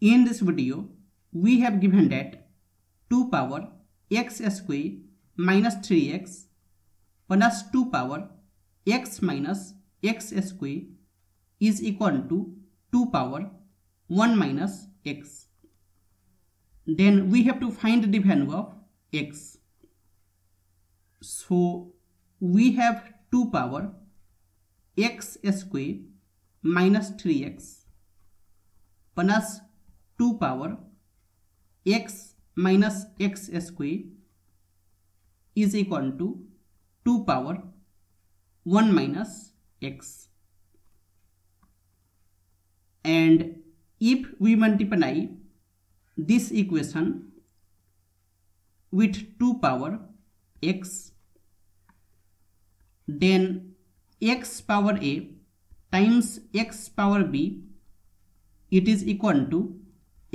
In this video, we have given that 2 power x square minus 3x plus 2 power x minus x square is equal to 2 power 1 minus x. Then we have to find the value of x. So we have 2 power x square minus 3x plus 2 power x minus x square is equal to 2 power 1 minus x. And if we multiply this equation with 2 power x then x power a times x power b it is equal to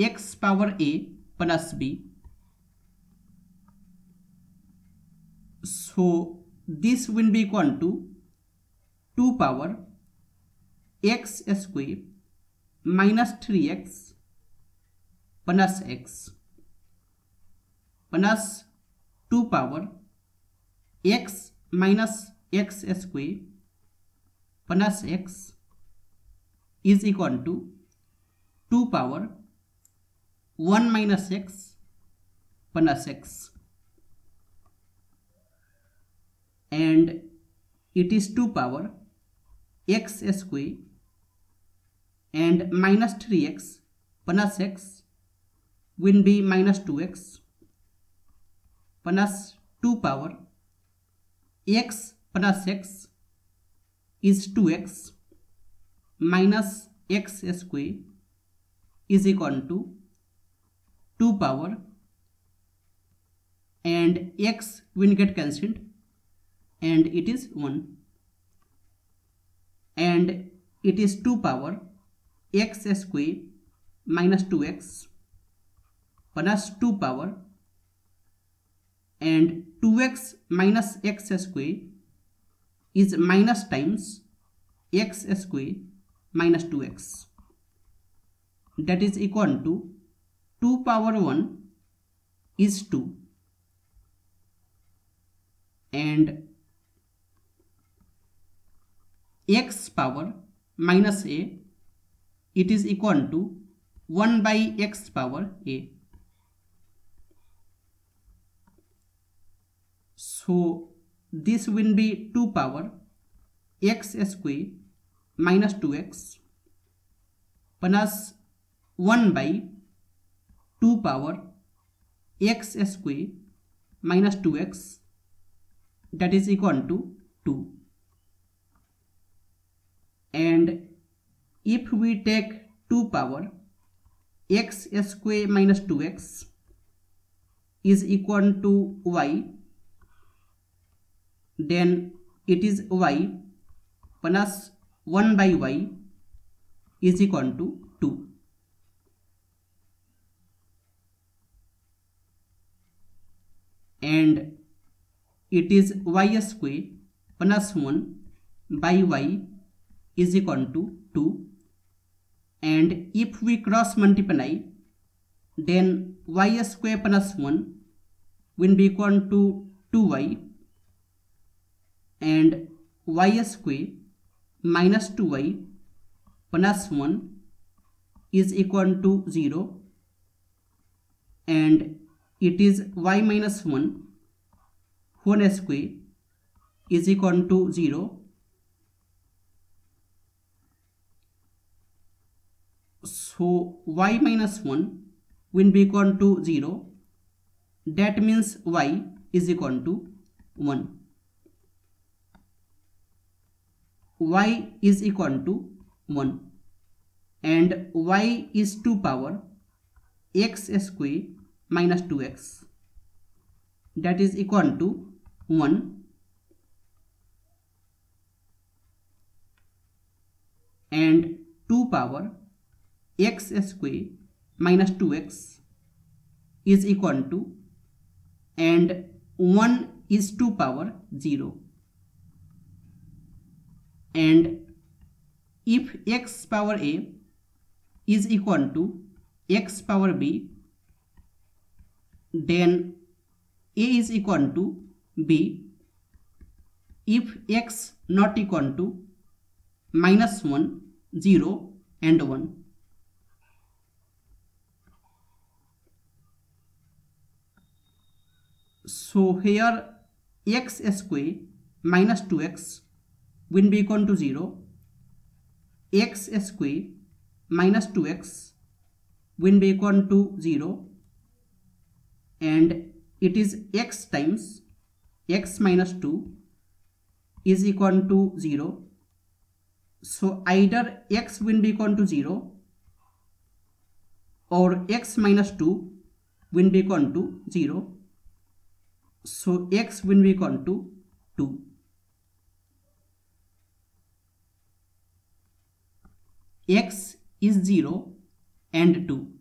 x power a plus b so this will be equal to 2 power x square minus 3x plus x plus 2 power x minus x square plus x is equal to 2 power 1 minus x plus x. And it is 2 power x square and minus 3x plus x will be minus 2x plus 2 power x plus x is 2x minus x square is equal to 2 power and x will get cancelled and it is 1 and it is 2 power x square minus 2x plus 2 power and 2x minus x square is minus times x square minus 2x that is equal to 2 power 1 is 2 and x power minus a it is equal to 1 by x power a so this will be 2 power x square minus 2x plus 1 by two power x square minus two x that is equal to two. And if we take two power x square minus two x is equal to y, then it is y plus one by y is equal to two. And it is y square plus 1 by y is equal to 2 and if we cross multiply then y square plus 1 will be equal to 2y and y square minus 2y plus 1 is equal to 0 and it is y minus 1 whole square is equal to 0 so y minus 1 will be equal to 0 that means y is equal to 1 y is equal to 1 and y is 2 power x square minus 2x that is equal to 1 and 2 power x square minus 2x is equal to and 1 is 2 power 0 and if x power a is equal to x power b then a is equal to b. If x not equal to minus 1 0 and 1 so here x square minus 2x will be equal to 0 x square minus 2x will be equal to 0 and it is x times x minus 2 is equal to 0 so either x will be equal to 0 or x minus 2 will be equal to 0 so x will be equal to 2 x is 0 and 2